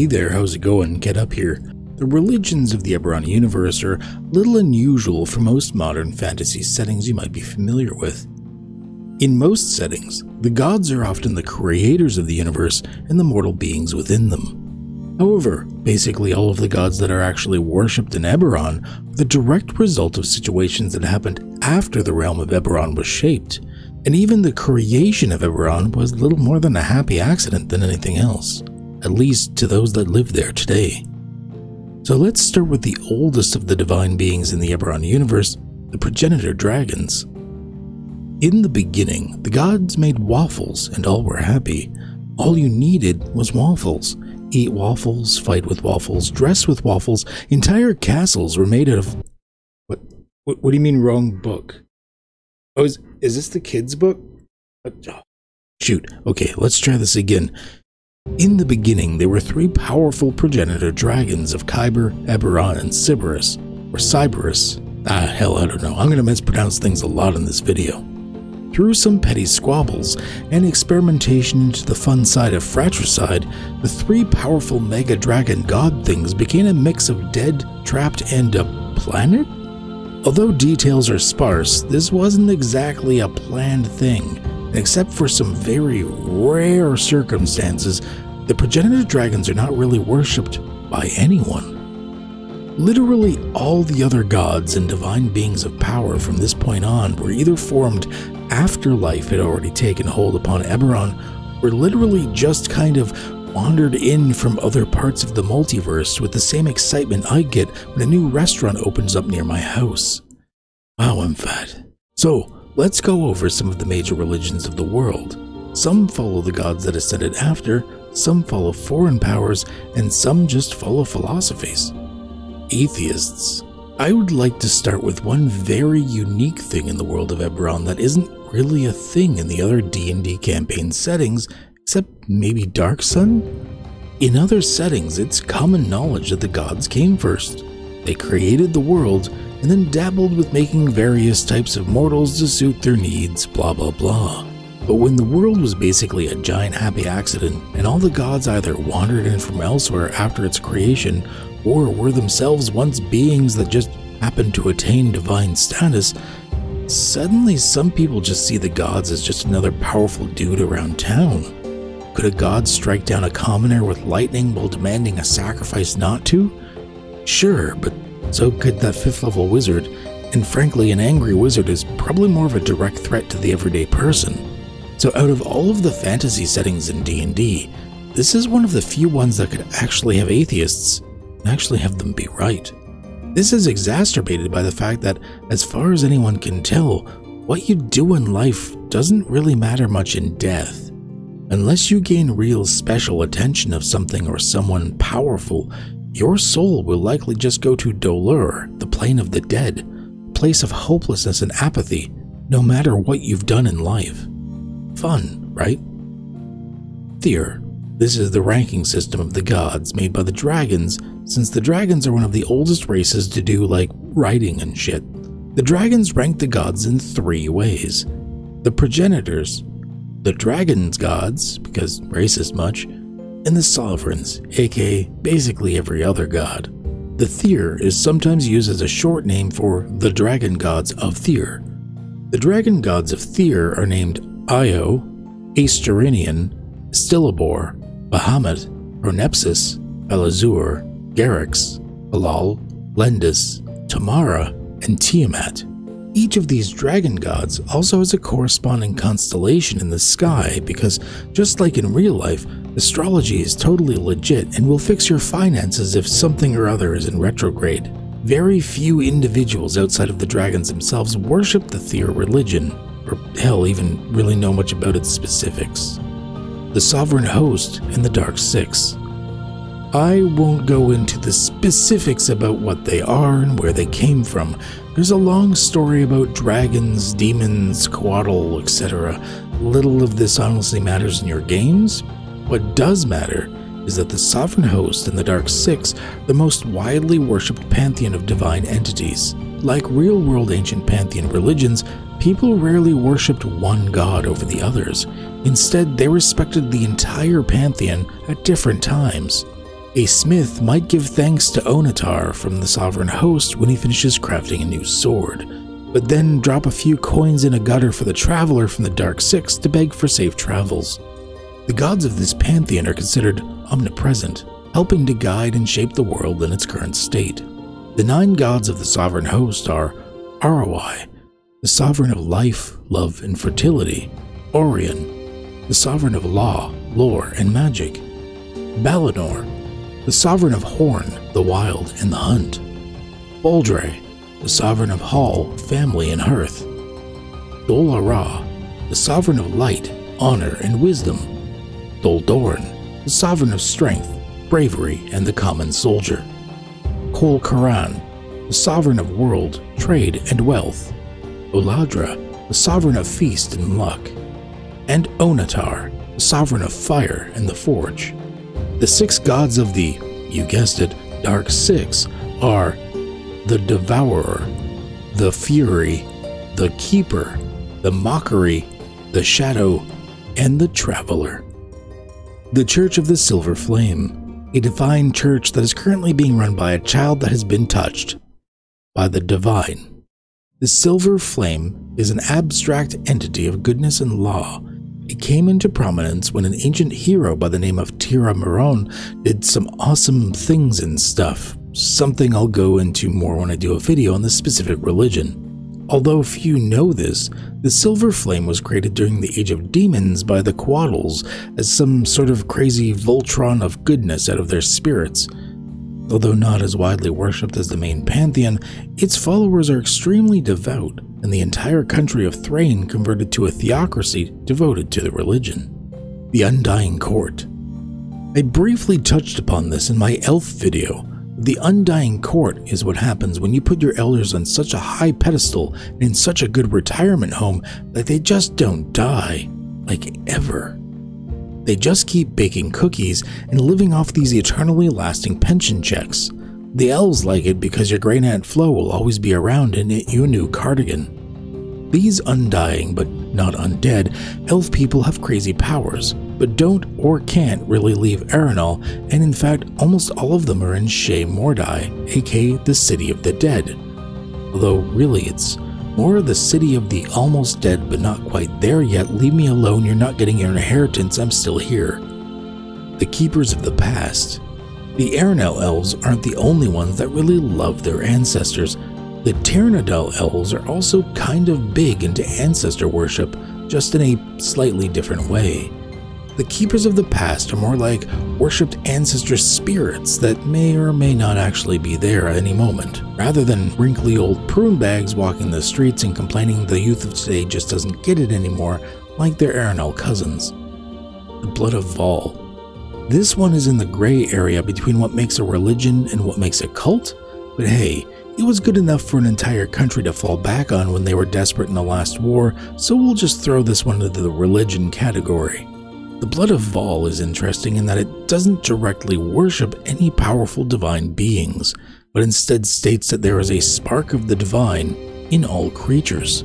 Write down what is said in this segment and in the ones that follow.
Hey there, how's it going? Get up here. The religions of the Eberron universe are little unusual for most modern fantasy settings you might be familiar with. In most settings, the gods are often the creators of the universe and the mortal beings within them. However, basically all of the gods that are actually worshipped in Eberron are the direct result of situations that happened after the realm of Eberron was shaped, and even the creation of Eberron was little more than a happy accident than anything else, at least to those that live there today. So let's start with the oldest of the divine beings in the Eberron universe, the progenitor dragons. In the beginning, the gods made waffles and all were happy. All you needed was waffles. Eat waffles, fight with waffles, dress with waffles. Entire castles were made out of. What? What, what do you mean, wrong book? Oh, is, is this the kids' book? Shoot. Okay, let's try this again. In the beginning, there were three powerful progenitor dragons of Kyber, Eberron, and Siberys, or Cyberus. Ah, hell, I don't know. I'm going to mispronounce things a lot in this video. Through some petty squabbles and experimentation into the fun side of fratricide, the three powerful mega dragon god things became a mix of dead, trapped, and a planet? Although details are sparse, this wasn't exactly a planned thing. Except for some very rare circumstances, the progenitor dragons are not really worshipped by anyone. Literally all the other gods and divine beings of power from this point on were either formed after life had already taken hold upon Eberron, or literally just kind of wandered in from other parts of the multiverse with the same excitement I get when a new restaurant opens up near my house. Wow, I'm fat. So, let's go over some of the major religions of the world. Some follow the gods that ascended after, some follow foreign powers, and some just follow philosophies atheists. I would like to start with one very unique thing in the world of Eberron that isn't really a thing in the other D&D campaign settings, except maybe Dark Sun? In other settings, it's common knowledge that the gods came first. They created the world and then dabbled with making various types of mortals to suit their needs, blah blah blah. But when the world was basically a giant happy accident, and all the gods either wandered in from elsewhere after its creation or were themselves once beings that just happened to attain divine status, suddenly some people just see the gods as just another powerful dude around town. Could a god strike down a commoner with lightning while demanding a sacrifice not to? Sure, but so could that fifth level wizard, and frankly, an angry wizard is probably more of a direct threat to the everyday person. So out of all of the fantasy settings in D&D, this is one of the few ones that could actually have atheists and actually have them be right. This is exacerbated by the fact that, as far as anyone can tell, what you do in life doesn't really matter much in death. Unless you gain real special attention of something or someone powerful, your soul will likely just go to Dolurrh, the plane of the dead, place of hopelessness and apathy, no matter what you've done in life. Fun, right? Thir. This is the ranking system of the gods made by the dragons since the dragons are one of the oldest races to do like writing and shit. The dragons rank the gods in three ways. The progenitors, the dragons gods, because racist much, and the sovereigns, aka basically every other god. The Thir is sometimes used as a short name for the dragon gods of Thir. The dragon gods of Thir are named Io, Aasterinian, Stilibor, Bahamut, Ronepsis, Belazur, Garyx, Hlal, Lendys, Tamara, and Tiamat. Each of these dragon gods also has a corresponding constellation in the sky because, just like in real life, astrology is totally legit and will fix your finances if something or other is in retrograde. Very few individuals outside of the dragons themselves worship the Thir religion, or hell, even really know much about its specifics. The Sovereign Host and the Dark Six. I won't go into the specifics about what they are and where they came from. There's a long story about dragons, demons, Couatl, etc. Little of this honestly matters in your games. What does matter is that the Sovereign Host and the Dark Six the most widely worshipped pantheon of divine entities. Like real world ancient pantheon religions, people rarely worshipped one god over the others. Instead, they respected the entire pantheon at different times. A smith might give thanks to Onatar from the sovereign host when he finishes crafting a new sword, but then drop a few coins in a gutter for the traveler from the Dark Six to beg for safe travels. The gods of this pantheon are considered omnipresent, helping to guide and shape the world in its current state. The nine gods of the sovereign host are Arawai, the sovereign of life, love, and fertility, Aureon, the sovereign of law, lore, and magic, Balinor, the sovereign of Horn, the wild, and the hunt, Boldrei, the sovereign of Hall, family, and hearth, Dol Arrah, the sovereign of light, honor, and wisdom, Dol Dorn, the sovereign of strength, bravery, and the common soldier, Kol Korran, the sovereign of world, trade, and wealth, Olladra, the sovereign of feast and luck, and Onatar, the sovereign of fire and the forge. The six gods of the, you guessed it, Dark Six are the Devourer, the Fury, the Keeper, the Mockery, the Shadow, and the Traveler. The Church of the Silver Flame, a divine church that is currently being run by a child that has been touched by the divine. The Silver Flame is an abstract entity of goodness and law. It came into prominence when an ancient hero by the name of Tira Miron did some awesome things and stuff, something I'll go into more when I do a video on this specific religion. Although few know this, the Silver Flame was created during the Age of Demons by the couatls as some sort of crazy Voltron of goodness out of their spirits. Although not as widely worshipped as the main pantheon, its followers are extremely devout, and the entire country of Thrane converted to a theocracy devoted to the religion. The Undying Court. I briefly touched upon this in my elf video. The Undying Court is what happens when you put your elders on such a high pedestal and in such a good retirement home that they just don't die, like ever. They just keep baking cookies and living off these eternally lasting pension checks. The elves like it because your great aunt Flo will always be around and knit you a new cardigan. These undying but not undead elf people have crazy powers, but don't or can't really leave Aerenal, and in fact, almost all of them are in Shae Mordai, aka the City of the Dead. Although, really, it's more the city of the almost dead but not quite there yet. Leave me alone, you're not getting your inheritance, I'm still here. The Keepers of the Past. The Aerenal elves aren't the only ones that really love their ancestors. The Tairnadal elves are also kind of big into ancestor worship, just in a slightly different way. The Keepers of the Past are more like worshipped ancestor spirits that may or may not actually be there at any moment, rather than wrinkly old prune bags walking the streets and complaining the youth of today just doesn't get it anymore like their Aerenal cousins. The Blood of Vol. This one is in the gray area between what makes a religion and what makes a cult, but hey, it was good enough for an entire country to fall back on when they were desperate in the last war, so we'll just throw this one into the religion category. The Blood of Vol is interesting in that it doesn't directly worship any powerful divine beings, but instead states that there is a spark of the divine in all creatures.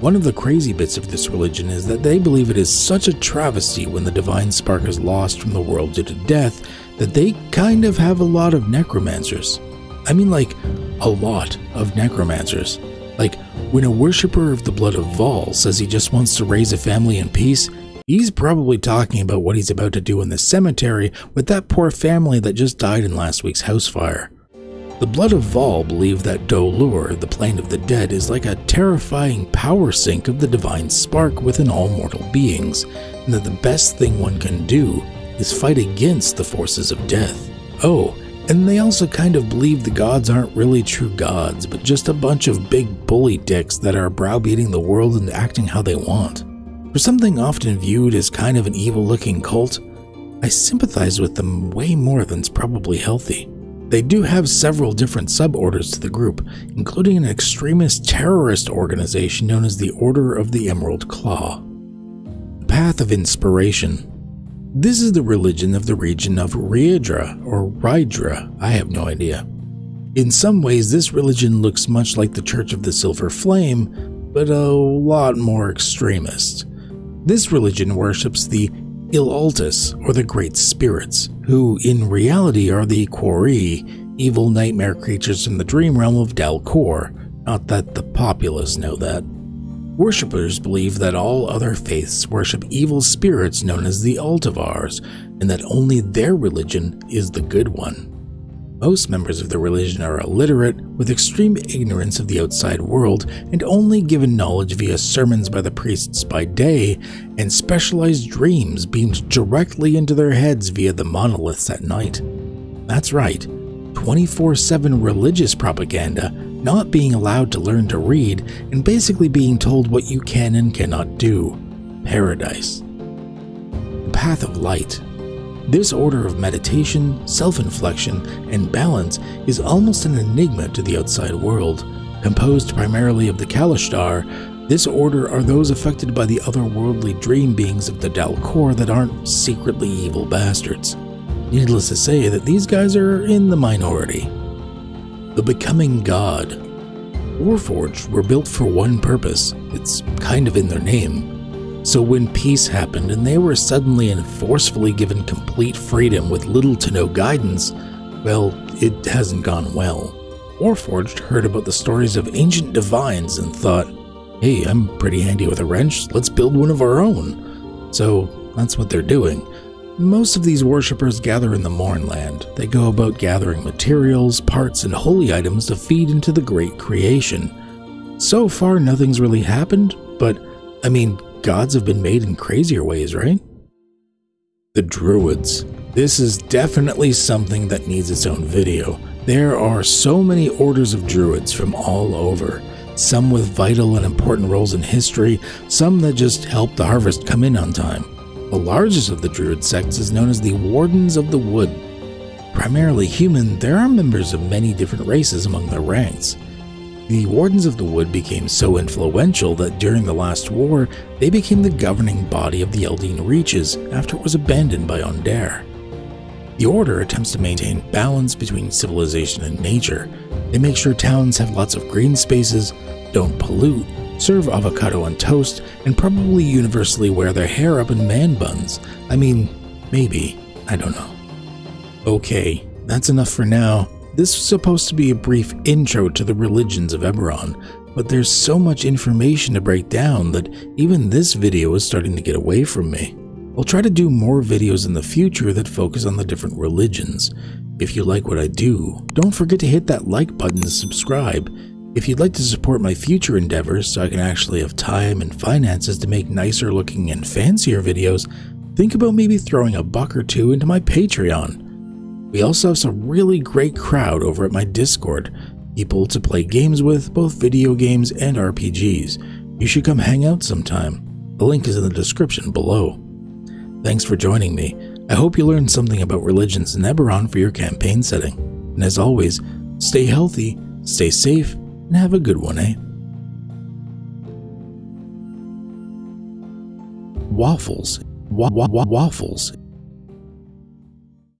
One of the crazy bits of this religion is that they believe it is such a travesty when the divine spark is lost from the world due to death that they kind of have a lot of necromancers. I mean, like, a lot of necromancers. Like, when a worshipper of the blood of Vol says he just wants to raise a family in peace, He's probably talking about what he's about to do in the cemetery with that poor family that just died in last week's house fire. The Blood of Vol believe that Dolurrh, the plane of the dead, is like a terrifying power sink of the divine spark within all mortal beings, and that the best thing one can do is fight against the forces of death. Oh, and they also kind of believe the gods aren't really true gods, but just a bunch of big bully dicks that are browbeating the world and acting how they want. For something often viewed as kind of an evil looking cult, I sympathize with them way more than's probably healthy. They do have several different suborders to the group, including an extremist terrorist organization known as the Order of the Emerald Claw. Path of Inspiration This is the religion of the region of Riedra or Rydra, I have no idea. In some ways, this religion looks much like the Church of the Silver Flame, but a lot more extremist. This religion worships the Il-Altus, or the Great Spirits, who in reality are the Quori, evil nightmare creatures in the dream realm of Dal Quor, not that the populace know that. Worshippers believe that all other faiths worship evil spirits known as the Altivars, and that only their religion is the good one. Most members of the religion are illiterate, with extreme ignorance of the outside world, and only given knowledge via sermons by the priests by day and specialized dreams beamed directly into their heads via the monoliths at night. That's right, 24 7 religious propaganda, not being allowed to learn to read, and basically being told what you can and cannot do. Paradise. The path of light. This order of meditation, self inflection, and balance is almost an enigma to the outside world. Composed primarily of the Kalashtar, this order are those affected by the otherworldly dream beings of the Dal Quor that aren't secretly evil bastards. Needless to say that these guys are in the minority. The Becoming God. Warforged were built for one purpose, it's kind of in their name. So when peace happened and they were suddenly and forcefully given complete freedom with little to no guidance, well, it hasn't gone well. Warforged heard about the stories of ancient divines and thought, hey, I'm pretty handy with a wrench, let's build one of our own. So that's what they're doing. Most of these worshippers gather in the Mournland. They go about gathering materials, parts, and holy items to feed into the great creation. So far, nothing's really happened, but I mean, gods have been made in crazier ways, right? The Druids. This is definitely something that needs its own video. There are so many orders of Druids from all over, some with vital and important roles in history, some that just help the harvest come in on time. The largest of the Druid sects is known as the Wardens of the Wood. Primarily human, there are members of many different races among their ranks. The Wardens of the Wood became so influential that during the last war, they became the governing body of the Eldeen Reaches after it was abandoned by Aundair. The Order attempts to maintain balance between civilization and nature. They make sure towns have lots of green spaces, don't pollute, serve avocado on toast, and probably universally wear their hair up in man buns. I mean, maybe. I don't know. Okay, that's enough for now. This was supposed to be a brief intro to the religions of Eberron, but there's so much information to break down that even this video is starting to get away from me. I'll try to do more videos in the future that focus on the different religions. If you like what I do, don't forget to hit that like button to subscribe if you'd like to support my future endeavors so I can actually have time and finances to make nicer looking and fancier videos, think about maybe throwing a buck or two into my Patreon. We also have some really great crowd over at my Discord, people to play games with, both video games and RPGs. You should come hang out sometime. The link is in the description below. Thanks for joining me. I hope you learned something about religions in Eberron for your campaign setting. And as always, stay healthy, stay safe, and have a good one, eh? Waffles. Wa wa wa waffles